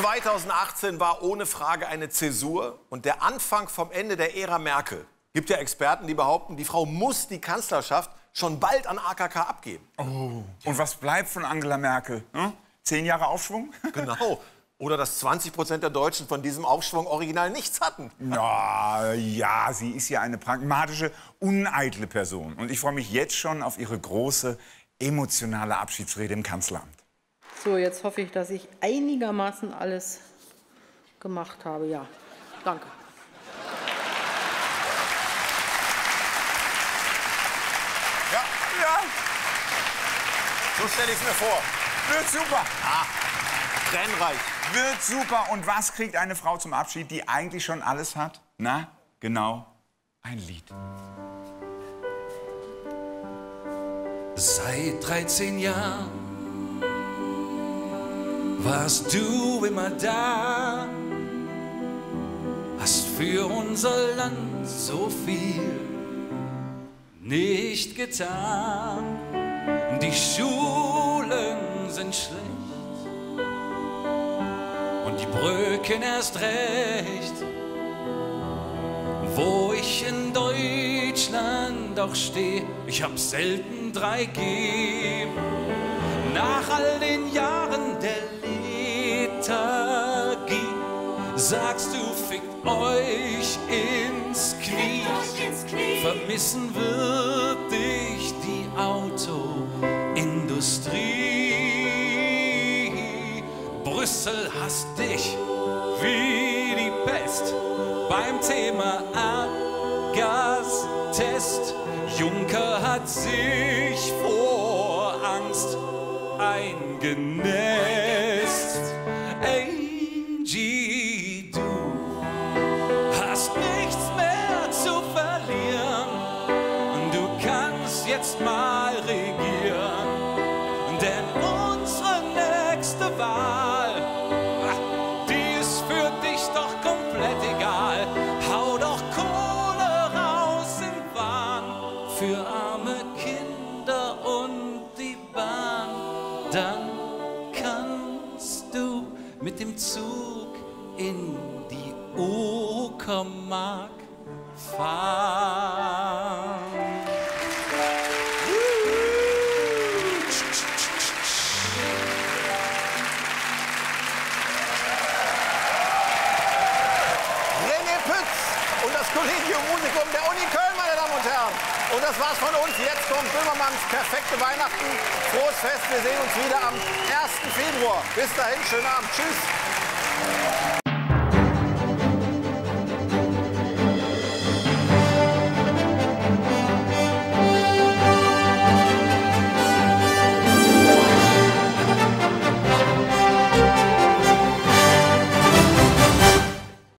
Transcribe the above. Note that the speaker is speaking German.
2018 war ohne Frage eine Zäsur und der Anfang vom Ende der Ära Merkel. Gibt ja Experten, die behaupten, die Frau muss die Kanzlerschaft schon bald an AKK abgeben. Oh. Und was bleibt von Angela Merkel? Hm? Zehn Jahre Aufschwung? Genau. Oder dass 20 Prozent der Deutschen von diesem Aufschwung original nichts hatten. Na, ja, sie ist ja eine pragmatische, uneitle Person. Und ich freue mich jetzt schon auf ihre große, emotionale Abschiedsrede im Kanzleramt. So, jetzt hoffe ich, dass ich einigermaßen alles gemacht habe. Ja, danke. Ja, Ja, so stelle ich es mir vor. wird super. Tränenreich. Wird super. Und was kriegt eine Frau zum Abschied, die eigentlich schon alles hat? Na, genau, ein Lied. Seit 13 Jahren warst du immer da, hast für unser Land so viel nicht getan. Die Schulen sind schlecht und die Brücken erst recht. Wo ich in Deutschland auch stehe, ich hab selten 3G. Nach all den Jahren sagst du, fickt euch ins Knie. Vermissen wird dich die Autoindustrie. Brüssel hasst dich wie die Pest beim Thema Abgastest. Juncker hat sich vor Angst eingenässt. Hast nichts mehr zu verlieren. Du kannst jetzt mal regieren, denn unsere nächste Wahl, ah, die ist für dich doch komplett egal. Hau doch Kohle raus im Wahn für arme Kinder und die Bahn. Dann kannst du mit dem Zug in die Uckermark fahren. René Pütz und das Collegium Musicum der Uni Köln, meine Damen und Herren. Und das war's von uns. Jetzt kommt Böhmermanns perfekte Weihnachten. Frohes Fest. Wir sehen uns wieder am 1. Februar. Bis dahin, schönen Abend. Tschüss.